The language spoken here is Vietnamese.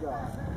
Oh,